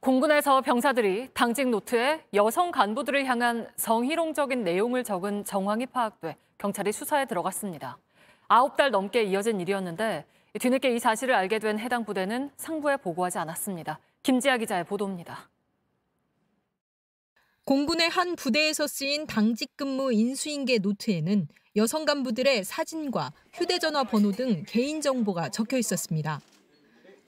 공군에서 병사들이 당직 노트에 여성 간부들을 향한 성희롱적인 내용을 적은 정황이 파악돼 경찰이 수사에 들어갔습니다. 아홉 달 넘게 이어진 일이었는데 뒤늦게 이 사실을 알게 된 해당 부대는 상부에 보고하지 않았습니다. 김지아 기자의 보도입니다. 공군의 한 부대에서 쓰인 당직 근무 인수인계 노트에는 여성 간부들의 사진과 휴대전화 번호 등 개인 정보가 적혀 있었습니다.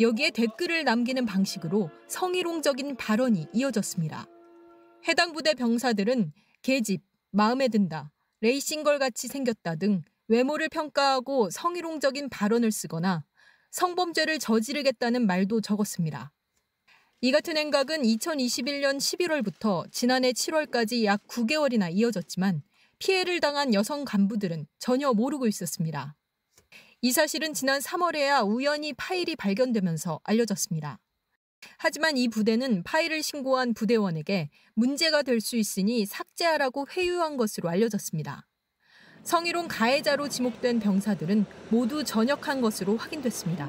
여기에 댓글을 남기는 방식으로 성희롱적인 발언이 이어졌습니다. 해당 부대 병사들은 계집, 마음에 든다, 레이싱걸 같이 생겼다 등 외모를 평가하고 성희롱적인 발언을 쓰거나 성범죄를 저지르겠다는 말도 적었습니다. 이 같은 행각은 2021년 11월부터 지난해 7월까지 약 9개월이나 이어졌지만 피해를 당한 여성 간부들은 전혀 모르고 있었습니다. 이 사실은 지난 3월에야 우연히 파일이 발견되면서 알려졌습니다. 하지만 이 부대는 파일을 신고한 부대원에게 문제가 될 수 있으니 삭제하라고 회유한 것으로 알려졌습니다. 성희롱 가해자로 지목된 병사들은 모두 전역한 것으로 확인됐습니다.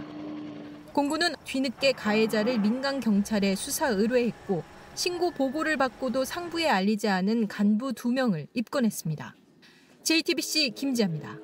공군은 뒤늦게 가해자를 민간 경찰에 수사 의뢰했고 신고 보고를 받고도 상부에 알리지 않은 간부 2명을 입건했습니다. JTBC 김지아입니다.